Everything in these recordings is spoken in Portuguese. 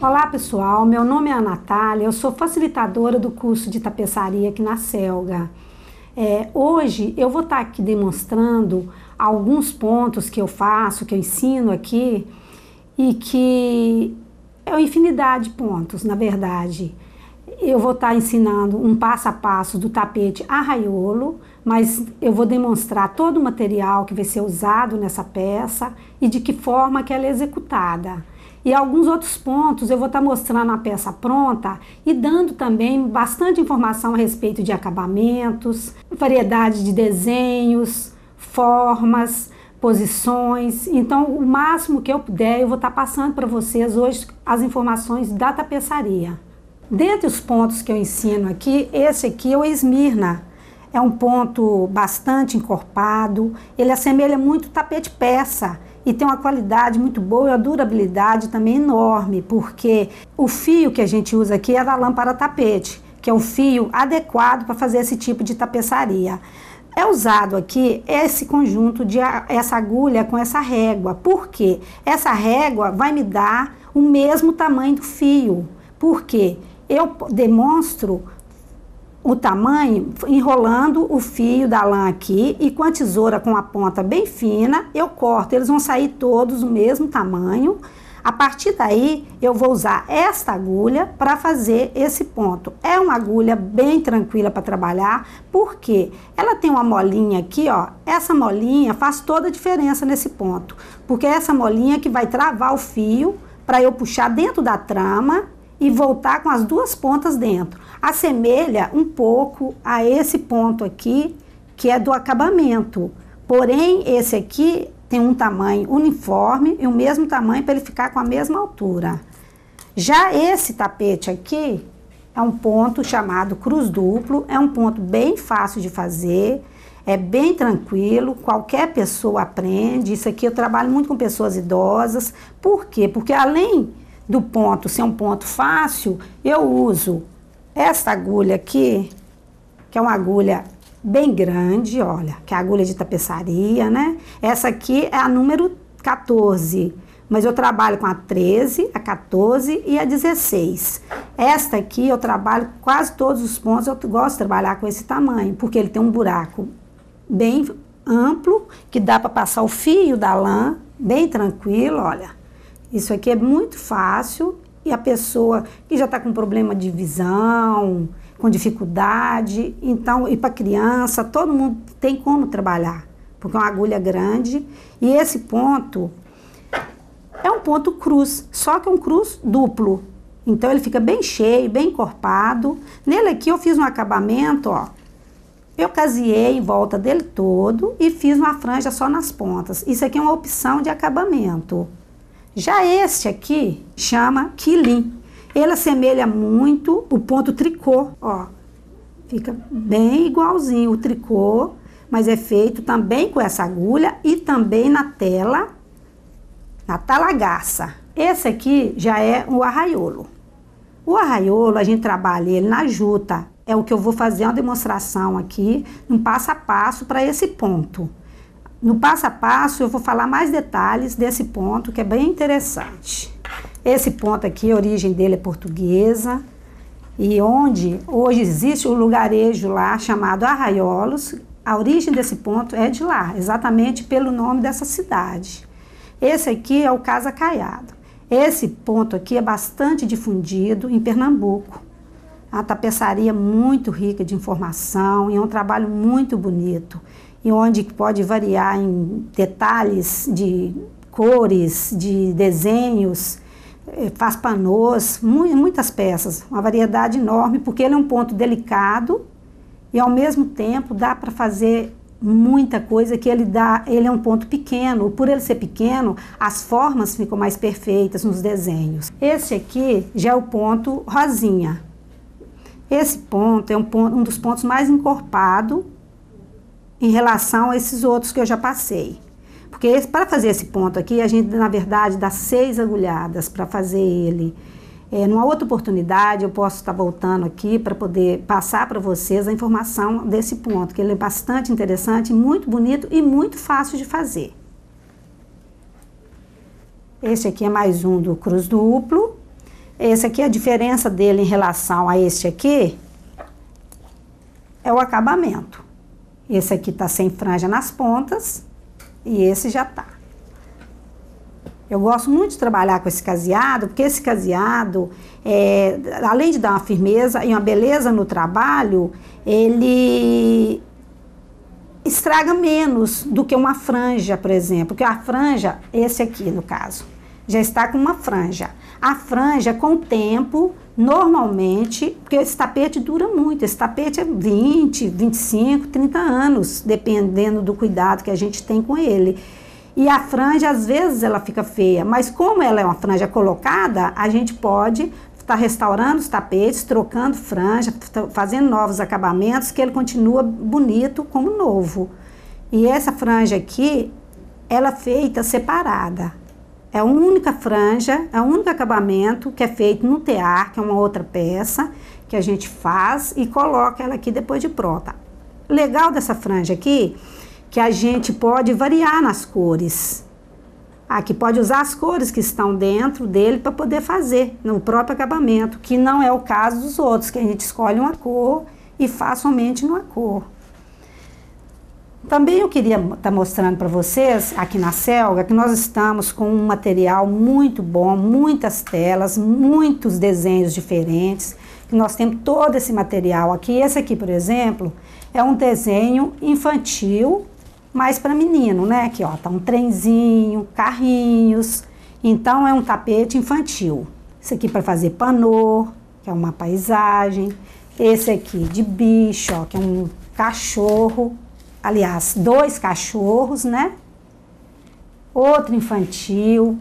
Olá pessoal, meu nome é a Natália, eu sou facilitadora do curso de tapeçaria aqui na Selga. É, hoje eu vou estar aqui demonstrando alguns pontos que eu faço, que eu ensino aqui e que é uma infinidade de pontos, na verdade. Eu vou estar ensinando um passo a passo do tapete arraiolo, mas eu vou demonstrar todo o material que vai ser usado nessa peça e de que forma que ela é executada. E alguns outros pontos eu vou estar mostrando a peça pronta e dando também bastante informação a respeito de acabamentos, variedade de desenhos, formas, posições. Então, o máximo que eu puder, eu vou estar passando para vocês hoje as informações da tapeçaria. Dentre os pontos que eu ensino aqui, esse aqui é o Esmirna. É um ponto bastante encorpado, ele assemelha muito tapete peça e tem uma qualidade muito boa e a durabilidade também enorme, porque o fio que a gente usa aqui é da lâmpada tapete, que é um fio adequado para fazer esse tipo de tapeçaria. É usado aqui esse conjunto de essa agulha com essa régua. Por quê? Essa régua vai me dar o mesmo tamanho do fio. Por quê? Eu demonstro o tamanho enrolando o fio da lã aqui e com a tesoura com a ponta bem fina, eu corto. Eles vão sair todos do mesmo tamanho. A partir daí, eu vou usar esta agulha para fazer esse ponto. É uma agulha bem tranquila para trabalhar, porque ela tem uma molinha aqui, ó. Essa molinha faz toda a diferença nesse ponto, porque é essa molinha que vai travar o fio para eu puxar dentro da trama e voltar com as duas pontas dentro. Assemelha um pouco a esse ponto aqui, que é do acabamento. Porém, esse aqui tem um tamanho uniforme e o mesmo tamanho para ele ficar com a mesma altura. Já esse tapete aqui é um ponto chamado cruz duplo, é um ponto bem fácil de fazer, é bem tranquilo, qualquer pessoa aprende. Isso aqui eu trabalho muito com pessoas idosas. Por quê? Porque além do ponto ser um ponto fácil, eu uso esta agulha aqui, que é uma agulha bem grande, olha, que é a agulha de tapeçaria, né? Essa aqui é a número 14, mas eu trabalho com a 13, a 14 e a 16. Esta aqui eu trabalho quase todos os pontos, eu gosto de trabalhar com esse tamanho, porque ele tem um buraco bem amplo, que dá para passar o fio da lã, bem tranquilo, olha. Isso aqui é muito fácil e a pessoa que já está com problema de visão, com dificuldade, então, e para criança, todo mundo tem como trabalhar, porque é uma agulha grande e esse ponto é um ponto cruz, só que é um cruz duplo. Então ele fica bem cheio, bem encorpado. Nele aqui eu fiz um acabamento, ó. Eu caseei em volta dele todo e fiz uma franja só nas pontas. Isso aqui é uma opção de acabamento. Já este aqui chama quilim. Ele assemelha muito o ponto tricô, ó. Fica bem igualzinho o tricô, mas é feito também com essa agulha e também na tela, na talagaça. Esse aqui já é o arraiolo. O arraiolo, a gente trabalha ele na juta. É o que eu vou fazer uma demonstração aqui, um passo a passo para esse ponto. No passo a passo, eu vou falar mais detalhes desse ponto que é bem interessante. Esse ponto aqui, a origem dele é portuguesa, e onde hoje existe um lugarejo lá chamado Arraiolos, a origem desse ponto é de lá, exatamente pelo nome dessa cidade. Esse aqui é o Casa Caiado. Esse ponto aqui é bastante difundido em Pernambuco. É uma tapeçaria muito rica de informação e é um trabalho muito bonito e onde pode variar em detalhes de cores, de desenhos, eh, faz panôs, muitas peças, uma variedade enorme, porque ele é um ponto delicado e ao mesmo tempo dá para fazer muita coisa que ele dá, ele é um ponto pequeno, por ele ser pequeno, as formas ficam mais perfeitas nos desenhos. Esse aqui já é o ponto rosinha. Esse ponto é um, ponto, um dos pontos mais encorpado em relação a esses outros que eu já passei. Porque para fazer esse ponto aqui, a gente, na verdade, dá seis agulhadas para fazer ele. É, numa outra oportunidade, eu posso estar voltando aqui para poder passar para vocês a informação desse ponto, que ele é bastante interessante, muito bonito e muito fácil de fazer. Esse aqui é mais um do cruz duplo. Esse aqui, a diferença dele em relação a este aqui é o acabamento. Esse aqui tá sem franja nas pontas e esse já tá. Eu gosto muito de trabalhar com esse caseado, porque esse caseado, é, além de dar uma firmeza e uma beleza no trabalho, ele estraga menos do que uma franja, por exemplo. Porque a franja, esse aqui no caso, já está com uma franja. A franja, com o tempo, normalmente, porque esse tapete dura muito, esse tapete é 20, 25, 30 anos, dependendo do cuidado que a gente tem com ele. E a franja, às vezes, ela fica feia, mas como ela é uma franja colocada, a gente pode estar tá restaurando os tapetes, trocando franja, fazendo novos acabamentos, que ele continua bonito como novo. E essa franja aqui, ela é feita separada. É a única franja, é o único acabamento que é feito no tear, que é uma outra peça que a gente faz e coloca ela aqui depois de pronta. Legal dessa franja aqui que a gente pode variar nas cores. Aqui pode usar as cores que estão dentro dele para poder fazer no próprio acabamento, que não é o caso dos outros, que a gente escolhe uma cor e faz somente numa cor. Também eu queria estar tá mostrando para vocês, aqui na Selga, que nós estamos com um material muito bom, muitas telas, muitos desenhos diferentes, que nós temos todo esse material aqui. Esse aqui, por exemplo, é um desenho infantil mais para menino, né? Aqui, ó, tá um trenzinho, carrinhos. Então é um tapete infantil. Esse aqui para fazer panô, que é uma paisagem. Esse aqui de bicho, ó, que é um cachorro. Aliás, dois cachorros, né? Outro infantil,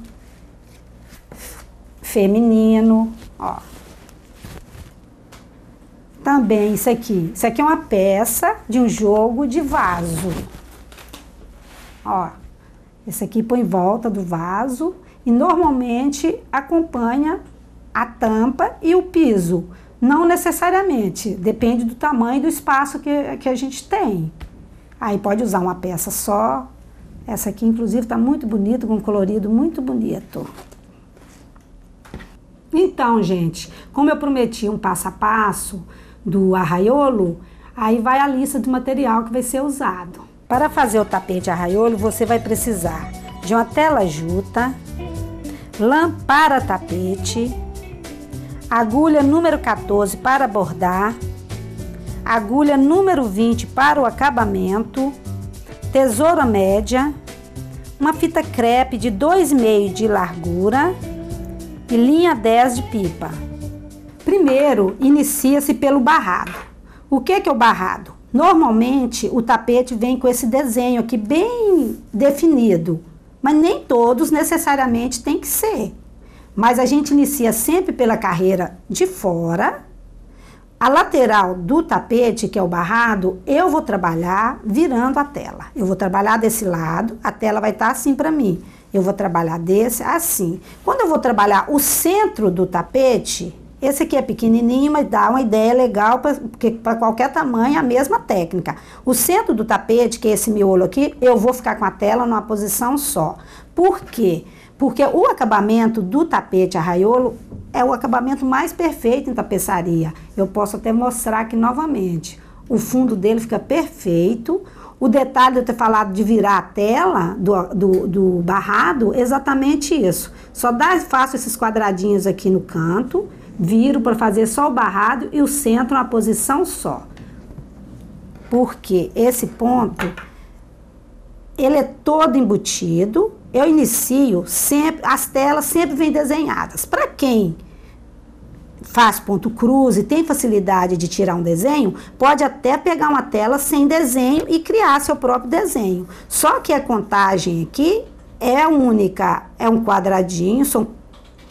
feminino, ó. Também isso aqui. Isso aqui é uma peça de um jogo de vaso. Ó, esse aqui põe em volta do vaso e normalmente acompanha a tampa e o piso. Não necessariamente, depende do tamanho e do espaço que, que a gente tem. Aí pode usar uma peça só. Essa aqui, inclusive, está muito bonita, com um colorido muito bonito. Então, gente, como eu prometi um passo a passo do arraiolo, aí vai a lista do material que vai ser usado. Para fazer o tapete arraiolo, você vai precisar de uma tela juta, lã para tapete, agulha número 14 para bordar, agulha número 20 para o acabamento, tesoura média, uma fita crepe de 2,5 de largura e linha 10 de pipa. Primeiro, inicia-se pelo barrado. O que é o barrado? Normalmente o tapete vem com esse desenho aqui bem definido, mas nem todos necessariamente tem que ser. Mas a gente inicia sempre pela carreira de fora. A lateral do tapete, que é o barrado, eu vou trabalhar virando a tela. Eu vou trabalhar desse lado, a tela vai estar assim para mim. Eu vou trabalhar desse assim. Quando eu vou trabalhar o centro do tapete, esse aqui é pequenininho, mas dá uma ideia legal, porque para qualquer tamanho a mesma técnica. O centro do tapete, que é esse miolo aqui, eu vou ficar com a tela numa posição só. Por quê? Porque o acabamento do tapete arraiolo é o acabamento mais perfeito em tapeçaria. Eu posso até mostrar aqui novamente. O fundo dele fica perfeito. O detalhe de eu ter falado de virar a tela do, do, do barrado, exatamente isso. Só dá, faço esses quadradinhos aqui no canto viro para fazer só o barrado e o centro uma posição só. Porque esse ponto, ele é todo embutido. Eu inicio sempre, as telas sempre vêm desenhadas. Para quem faz ponto cruz e tem facilidade de tirar um desenho, pode até pegar uma tela sem desenho e criar seu próprio desenho. Só que a contagem aqui é única, é um quadradinho, são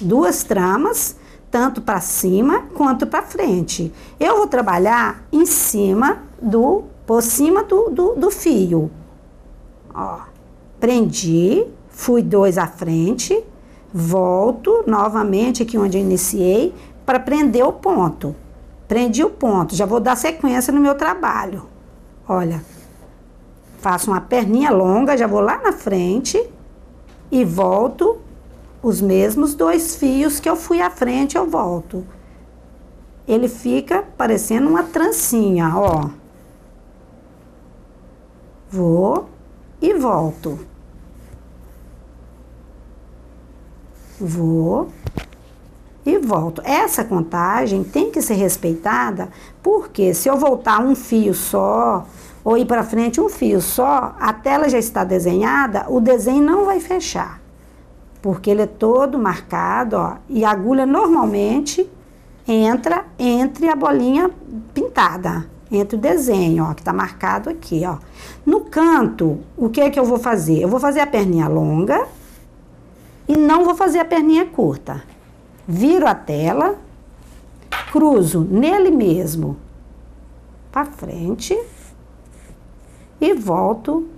duas tramas tanto para cima quanto para frente. Eu vou trabalhar em cima do, por cima do, do, do fio. Ó, prendi, fui dois à frente, volto novamente aqui onde eu iniciei para prender o ponto. Prendi o ponto, já vou dar sequência no meu trabalho. Olha, faço uma perninha longa, já vou lá na frente e volto os mesmos dois fios que eu fui à frente, eu volto. Ele fica parecendo uma trancinha, ó. Vou e volto. Vou e volto. Essa contagem tem que ser respeitada, porque se eu voltar um fio só ou ir para frente um fio só, a tela já está desenhada, o desenho não vai fechar. Porque ele é todo marcado, ó, e a agulha normalmente entra entre a bolinha pintada, entre o desenho, ó, que está marcado aqui, ó. No canto, o que é que eu vou fazer? Eu vou fazer a perninha longa e não vou fazer a perninha curta. Viro a tela, cruzo nele mesmo para frente e volto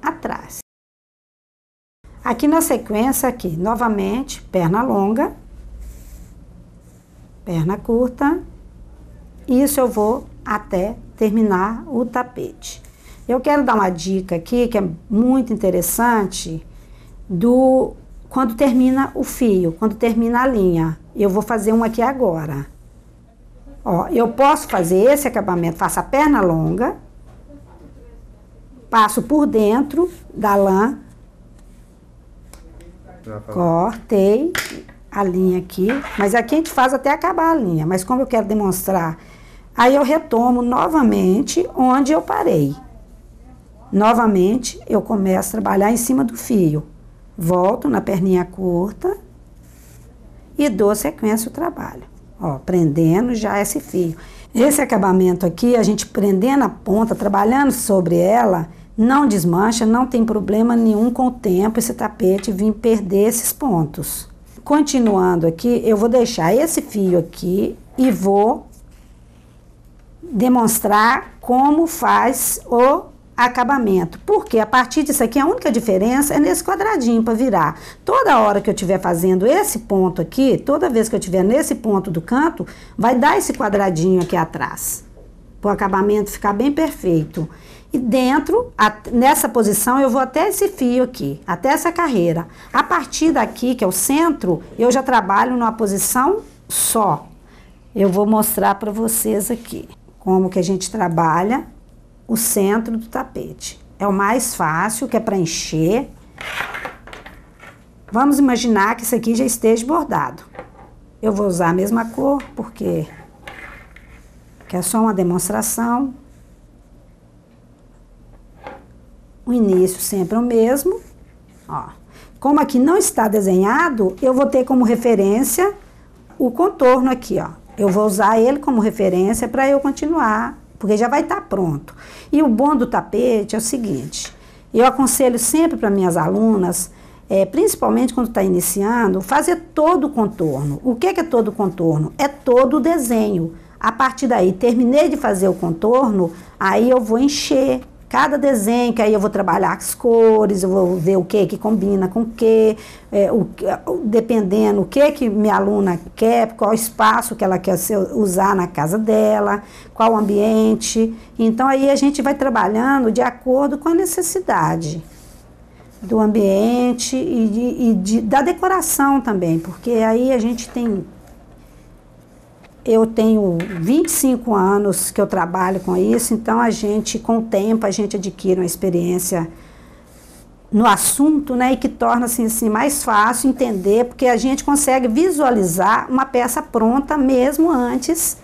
atrás. Aqui na sequência, aqui, novamente, perna longa, perna curta, isso eu vou até terminar o tapete. Eu quero dar uma dica aqui que é muito interessante do quando termina o fio, quando termina a linha. Eu vou fazer um aqui agora. Ó, eu posso fazer esse acabamento, faço a perna longa, passo por dentro da lã, cortei a linha aqui, mas aqui a gente faz até acabar a linha, mas como eu quero demonstrar, aí eu retomo novamente onde eu parei. Novamente, eu começo a trabalhar em cima do fio volto na perninha curta e dou sequência ao trabalho. Ó, prendendo já esse fio. Esse acabamento aqui, a gente prendendo a ponta, trabalhando sobre ela, não desmancha, não tem problema nenhum com o tempo esse tapete vir perder esses pontos. Continuando aqui, eu vou deixar esse fio aqui e vou demonstrar como faz o acabamento. Porque a partir disso aqui, a única diferença é nesse quadradinho para virar. Toda hora que eu estiver fazendo esse ponto aqui, toda vez que eu estiver nesse ponto do canto, vai dar esse quadradinho aqui atrás. Para o acabamento ficar bem perfeito. E dentro, a, nessa posição, eu vou até esse fio aqui, até essa carreira. A partir daqui, que é o centro, eu já trabalho numa posição só. Eu vou mostrar para vocês aqui como que a gente trabalha o centro do tapete. É o mais fácil, que é para encher. Vamos imaginar que isso aqui já esteja bordado. Eu vou usar a mesma cor, porque que é só uma demonstração. O início sempre o mesmo. Ó. Como aqui não está desenhado, eu vou ter como referência o contorno aqui, ó. Eu vou usar ele como referência para eu continuar porque já vai estar tá pronto. E o bom do tapete é o seguinte: eu aconselho sempre para minhas alunas, é, principalmente quando está iniciando, fazer todo o contorno. O que, que é todo o contorno? É todo o desenho. A partir daí, terminei de fazer o contorno, aí eu vou encher cada desenho, que aí eu vou trabalhar as cores, eu vou ver o que que combina com o que, é, o, dependendo o que que minha aluna quer, qual espaço que ela quer usar na casa dela, qual ambiente. Então aí a gente vai trabalhando de acordo com a necessidade do ambiente e, de, e de, da decoração também, porque aí a gente tem eu tenho 25 anos que eu trabalho com isso, então a gente, com o tempo, a gente adquire uma experiência no assunto, né, e que torna assim, assim, mais fácil entender, porque a gente consegue visualizar uma peça pronta mesmo antes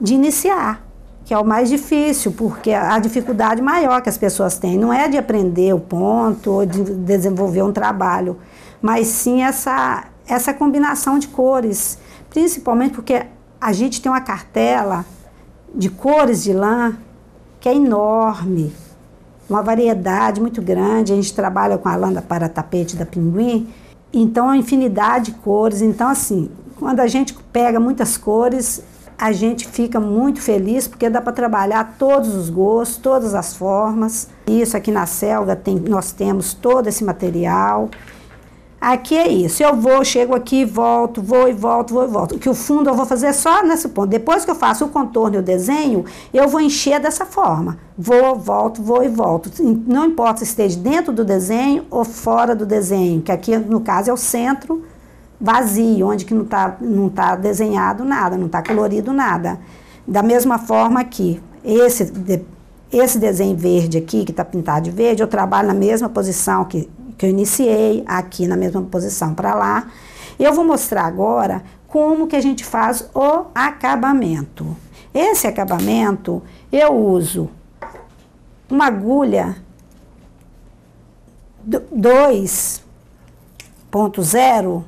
de iniciar, que é o mais difícil, porque a dificuldade maior que as pessoas têm. Não é de aprender o ponto ou de desenvolver um trabalho, mas sim essa, essa combinação de cores, principalmente porque a gente tem uma cartela de cores de lã que é enorme, uma variedade muito grande. A gente trabalha com a lã para tapete da Pinguim, então a infinidade de cores. Então, assim, quando a gente pega muitas cores, a gente fica muito feliz porque dá para trabalhar todos os gostos, todas as formas. Isso aqui na Selga tem, nós temos todo esse material. Aqui é isso. Eu vou, chego aqui, volto, vou e volto, vou e volto. Que o fundo eu vou fazer só nesse ponto. Depois que eu faço o contorno e o desenho, eu vou encher dessa forma. Vou, volto, vou e volto. Não importa se esteja dentro do desenho ou fora do desenho, que aqui no caso é o centro vazio, onde que não está não tá desenhado nada, não está colorido nada. Da mesma forma aqui, esse, esse desenho verde aqui, que está pintado de verde, eu trabalho na mesma posição que, que eu iniciei, aqui na mesma posição para lá. Eu vou mostrar agora como que a gente faz o acabamento. Esse acabamento eu uso uma agulha 2.0,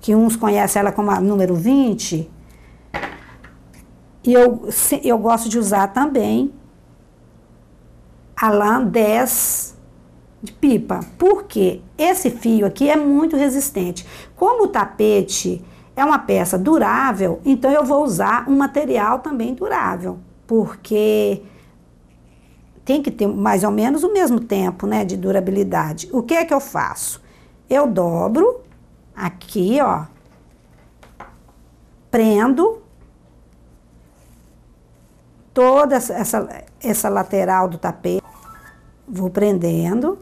que uns conhecem ela como a número 20, e eu, eu gosto de usar também a lã 10 de pipa. Porque esse fio aqui é muito resistente. Como o tapete é uma peça durável, então eu vou usar um material também durável. Porque tem que ter mais ou menos o mesmo tempo, né, de durabilidade. O que é que eu faço? Eu dobro aqui, ó, prendo toda essa, essa lateral do tapete, vou prendendo.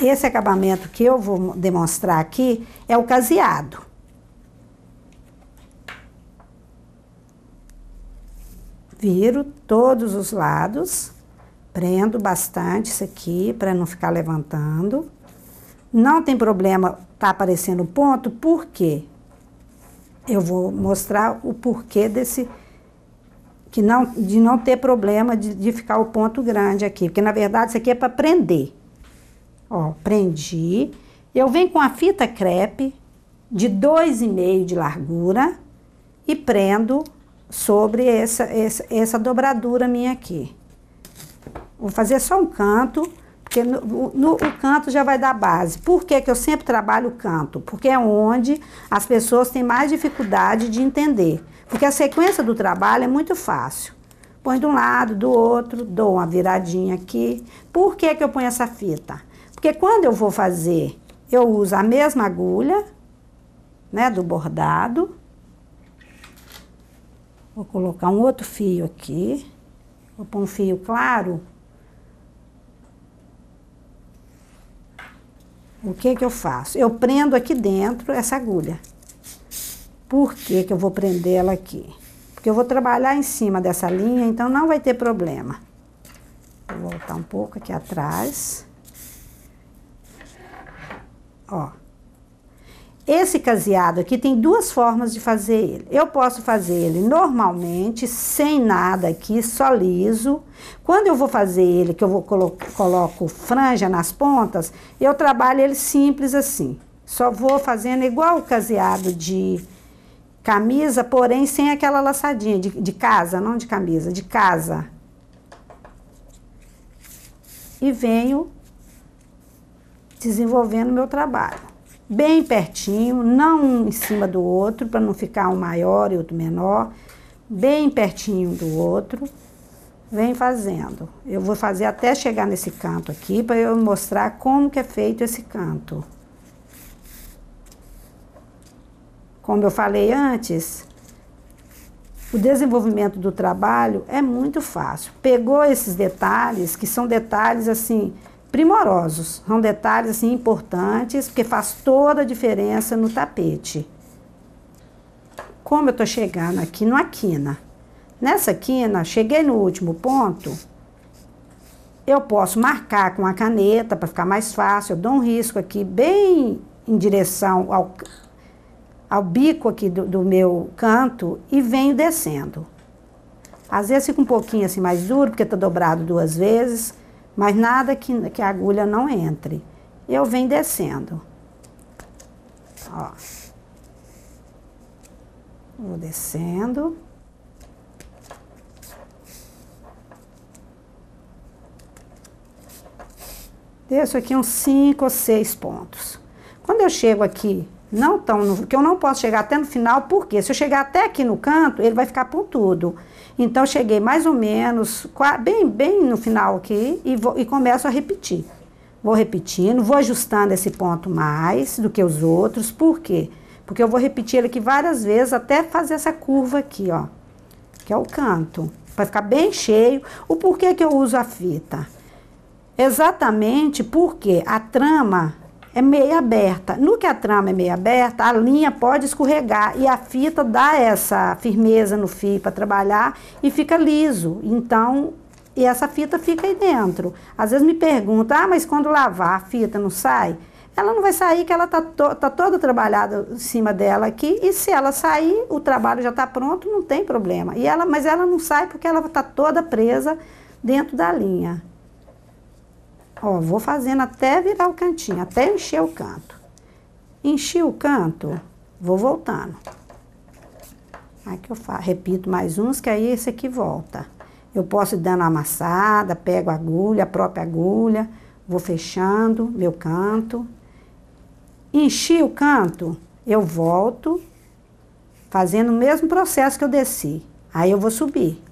Esse acabamento que eu vou demonstrar aqui é o caseado. Viro todos os lados, prendo bastante isso aqui para não ficar levantando. Não tem problema tá aparecendo ponto, por quê? Eu vou mostrar o porquê desse que não, de não ter problema de, de ficar o ponto grande aqui, porque na verdade isso aqui é para prender. Ó, prendi. Eu venho com a fita crepe de 2,5 de largura e prendo sobre essa, essa, essa dobradura minha aqui. Vou fazer só um canto, porque no, no, o canto já vai dar base. Por que, que eu sempre trabalho o canto? Porque é onde as pessoas têm mais dificuldade de entender. Porque a sequência do trabalho é muito fácil. Põe de um lado, do outro, dou uma viradinha aqui. Por que, que eu ponho essa fita? Porque quando eu vou fazer, eu uso a mesma agulha, né, do bordado, Vou colocar um outro fio aqui. Vou pôr um fio claro. O que que eu faço? Eu prendo aqui dentro essa agulha. Por que que eu vou prender ela aqui? Porque eu vou trabalhar em cima dessa linha, então não vai ter problema. Vou voltar um pouco aqui atrás. Ó. Esse caseado aqui tem duas formas de fazer ele. Eu posso fazer ele normalmente, sem nada aqui, só liso. Quando eu vou fazer ele, que eu vou colo coloco franja nas pontas, eu trabalho ele simples assim. Só vou fazendo igual o caseado de camisa, porém sem aquela laçadinha de, de casa, não de camisa, de casa. E venho desenvolvendo meu trabalho bem pertinho, não um em cima do outro, para não ficar um maior e outro menor, bem pertinho do outro. Vem fazendo. Eu vou fazer até chegar nesse canto aqui para eu mostrar como que é feito esse canto. Como eu falei antes, o desenvolvimento do trabalho é muito fácil. Pegou esses detalhes, que são detalhes assim, primorosos. São detalhes assim, importantes, porque faz toda a diferença no tapete. Como eu estou chegando aqui numa quina. Nessa quina, cheguei no último ponto, eu posso marcar com a caneta para ficar mais fácil. Eu dou um risco aqui bem em direção ao, ao bico aqui do, do meu canto e venho descendo. Às vezes fica um pouquinho assim mais duro, porque está dobrado duas vezes mas nada que, que a agulha não entre. Eu venho descendo. Ó. Vou descendo. Desço aqui uns cinco ou seis pontos. Quando eu chego aqui, não tão no, que eu não posso chegar até no final, porque se eu chegar até aqui no canto, ele vai ficar pontudo. Então, cheguei mais ou menos, bem, bem no final aqui, e, vou, e começo a repetir. Vou repetindo, vou ajustando esse ponto mais do que os outros. Por quê? Porque eu vou repetir ele aqui várias vezes até fazer essa curva aqui, ó. Que é o canto. Para ficar bem cheio. O porquê que eu uso a fita? Exatamente porque a trama é meio aberta. No que a trama é meio aberta, a linha pode escorregar e a fita dá essa firmeza no fio para trabalhar e fica liso. Então, e essa fita fica aí dentro. Às vezes me pergunta, ah, mas quando lavar a fita não sai? Ela não vai sair, que ela está to tá toda trabalhada em cima dela aqui, e se ela sair, o trabalho já está pronto, não tem problema. E ela, mas ela não sai porque ela está toda presa dentro da linha. Ó, vou fazendo até virar o cantinho, até encher o canto. Enchi o canto, vou voltando. Aqui eu faço, repito mais uns, que aí esse aqui volta. Eu posso ir dando amassada, pego a agulha, a própria agulha, vou fechando meu canto. Enchi o canto, eu volto, fazendo o mesmo processo que eu desci. Aí eu vou subir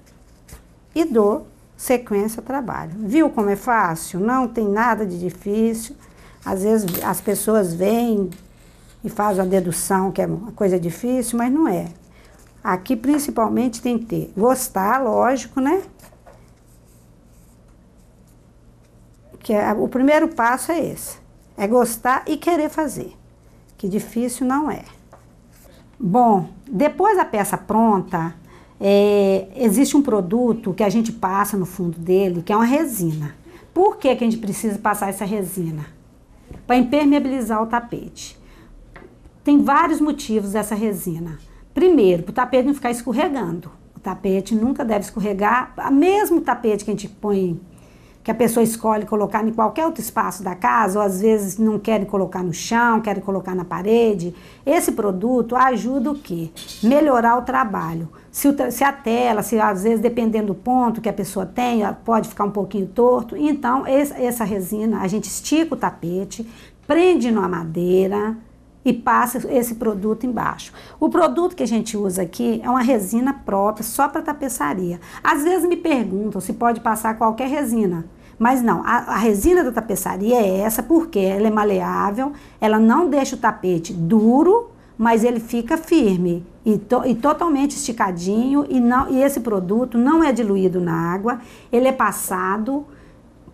e dou sequência trabalho. Viu como é fácil? Não tem nada de difícil. Às vezes as pessoas vêm e fazem a dedução que é uma coisa difícil, mas não é. Aqui principalmente tem que ter gostar, lógico, né? Que é, o primeiro passo é esse. É gostar e querer fazer. Que difícil não é. Bom, depois da peça pronta, é, existe um produto que a gente passa no fundo dele, que é uma resina. Por que, que a gente precisa passar essa resina? Para impermeabilizar o tapete. Tem vários motivos dessa resina. Primeiro, para o tapete não ficar escorregando. O tapete nunca deve escorregar. Mesmo o tapete que a gente põe que a pessoa escolhe colocar em qualquer outro espaço da casa, ou às vezes não querem colocar no chão, querem colocar na parede. Esse produto ajuda o quê? Melhorar o trabalho. Se, o, se a tela, se às vezes dependendo do ponto que a pessoa tem, pode ficar um pouquinho torto. Então, esse, essa resina, a gente estica o tapete, prende numa madeira, e passa esse produto embaixo. O produto que a gente usa aqui é uma resina própria, só para tapeçaria. Às vezes me perguntam se pode passar qualquer resina. Mas não, a, a, resina da tapeçaria é essa porque ela é maleável, ela não deixa o tapete duro, mas ele fica firme e, to, e totalmente esticadinho e, não, e esse produto não é diluído na água, ele é passado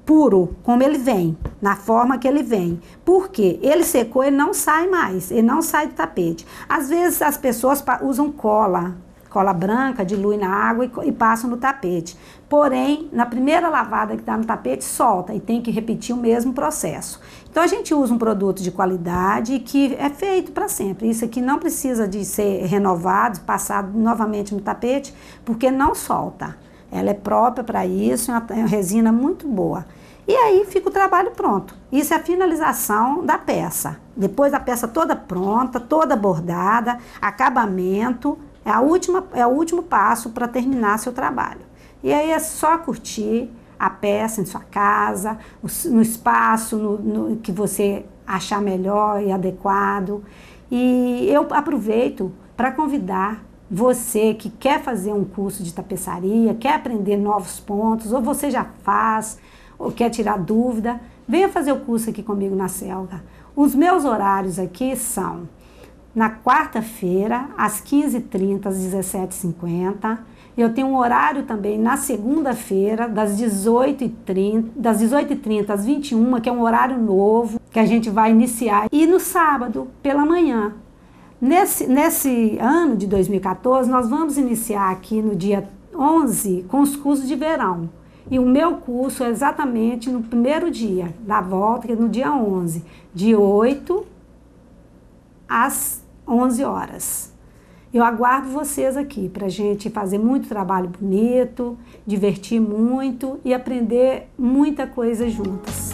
puro, como ele vem, na forma que ele vem. Porque ele secou, ele não sai mais, ele não sai do tapete. Às vezes as pessoas usam cola, cola branca, dilui na água e, e no tapete. Porém, na primeira lavada que está no tapete, solta e tem que repetir o mesmo processo. Então a gente usa um produto de qualidade que é feito para sempre. Isso aqui não precisa de ser renovado, passado novamente no tapete, porque não solta. Ela é própria para isso, é uma, é uma resina muito boa. E aí fica o trabalho pronto. Isso é a finalização da peça. Depois da peça toda pronta, toda bordada, acabamento, é, a última, é o último passo para terminar seu trabalho. E aí é só curtir a peça em sua casa, no espaço no, no, que você achar melhor e adequado. E eu aproveito para convidar você que quer fazer um curso de tapeçaria, quer aprender novos pontos, ou você já faz, ou quer tirar dúvida, venha fazer o curso aqui comigo na Selga. Os meus horários aqui são na quarta-feira, às 15h30, às 17h50. Eu tenho um horário também na segunda-feira, das 18h30, das 18h30 às 21 que é um horário novo que a gente vai iniciar. E no sábado, pela manhã, Nesse, nesse ano de 2014, nós vamos iniciar aqui no dia 11 com os cursos de verão. E o meu curso é exatamente no primeiro dia da volta, que é no dia 11, de 8 às 11 horas. Eu aguardo vocês aqui para a gente fazer muito trabalho bonito, divertir muito e aprender muita coisa juntas.